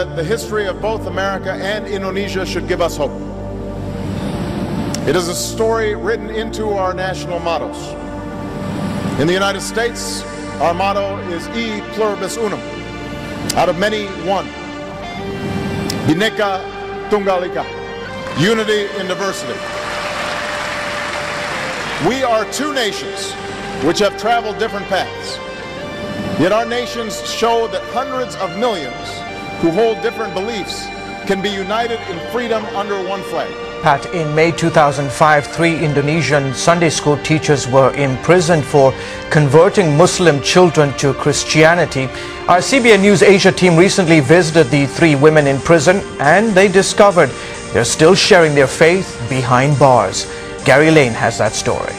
that the history of both America and Indonesia should give us hope. It is a story written into our national mottos. In the United States, our motto is E pluribus unum, out of many, one. Bhinneka Tunggal Ika, unity in diversity. We are two nations which have traveled different paths. Yet our nations show that hundreds of millions who hold different beliefs can be united in freedom under one flag. Pat, in May 2005, three Indonesian Sunday school teachers were imprisoned for converting Muslim children to Christianity. Our CBN News Asia team recently visited the three women in prison and they discovered they're still sharing their faith behind bars. Gary Lane has that story.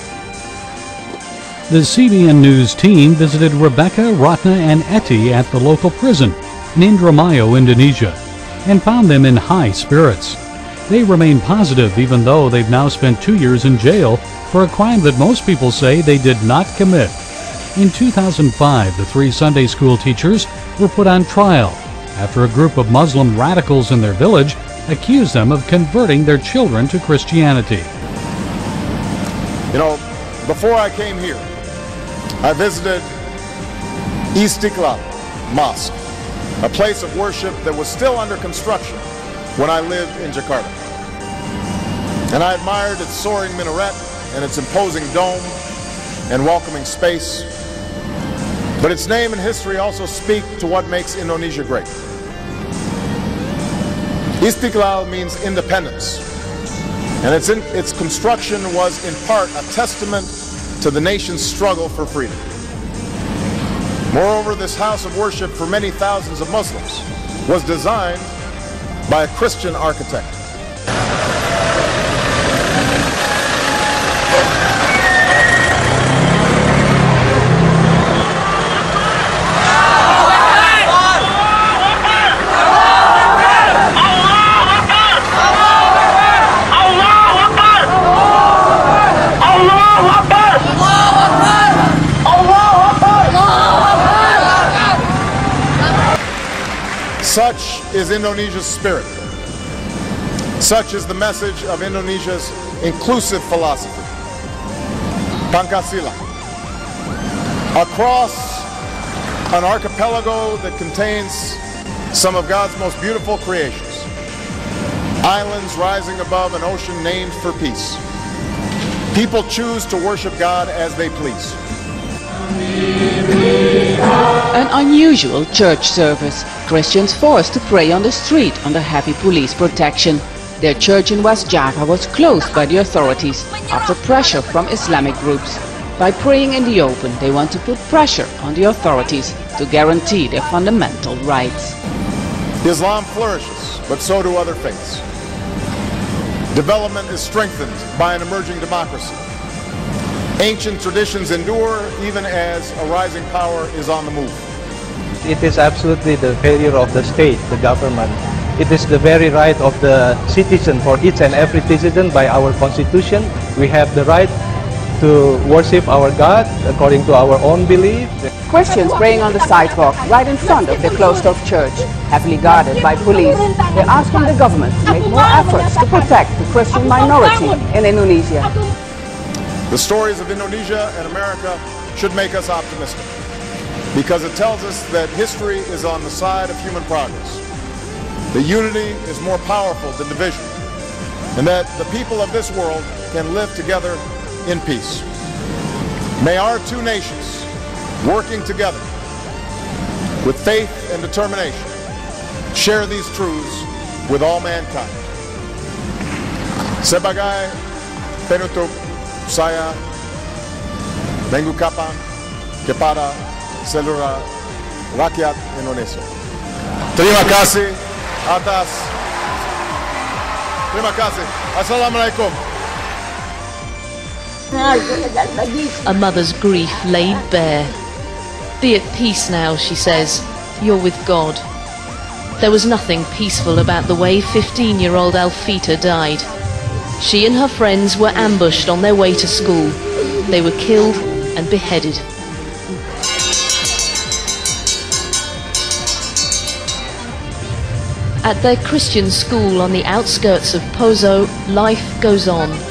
The CBN News team visited Rebecca, Ratna, and Etty at the local prison in Indramayu, Indonesia, and found them in high spirits. They remain positive even though they've now spent two years in jail for a crime that most people say they did not commit. In 2005, the three Sunday school teachers were put on trial after a group of Muslim radicals in their village accused them of converting their children to Christianity. You know, before I came here, I visited Istiklal Mosque, a place of worship that was still under construction when I lived in Jakarta. And I admired its soaring minaret and its imposing dome and welcoming space. But its name and history also speak to what makes Indonesia great. Istiklal means independence, and its, in, its construction was in part a testament to the nation's struggle for freedom. Moreover, this house of worship for many thousands of Muslims was designed by a Christian architect. Such is Indonesia's spirit. Such is the message of Indonesia's inclusive philosophy. Pancasila. Across an archipelago that contains some of God's most beautiful creations. Islands rising above an ocean named for peace. People choose to worship God as they please. An unusual church service. Christians forced to pray on the street under heavy police protection. Their church in West Java was closed by the authorities after pressure from Islamic groups. By praying in the open, they want to put pressure on the authorities to guarantee their fundamental rights. Islam flourishes, but so do other faiths. Development is strengthened by an emerging democracy. Ancient traditions endure even as a rising power is on the move. It is absolutely the failure of the state, the government. It is the very right of the citizen for each and every citizen by our constitution. We have the right to worship our God according to our own belief. Christians praying on the sidewalk right in front of the closed-off church, heavily guarded by police. They're asking the government to make more efforts to protect the Christian minority in Indonesia. The stories of Indonesia and America should make us optimistic because it tells us that history is on the side of human progress. The unity is more powerful than division and that the people of this world can live together in peace. May our two nations, working together with faith and determination, share these truths with all mankind. Sebagai penutup saya mengucapkan kepada seluruh rakyat Indonesia. Terima kasih atas Terima kasih. Assalamualaikum. A mother's grief laid bare. Be at peace now, she says. You're with God. There was nothing peaceful about the way 15 year old Alfita died. She and her friends were ambushed on their way to school. They were killed and beheaded. At their Christian school on the outskirts of Poso, life goes on.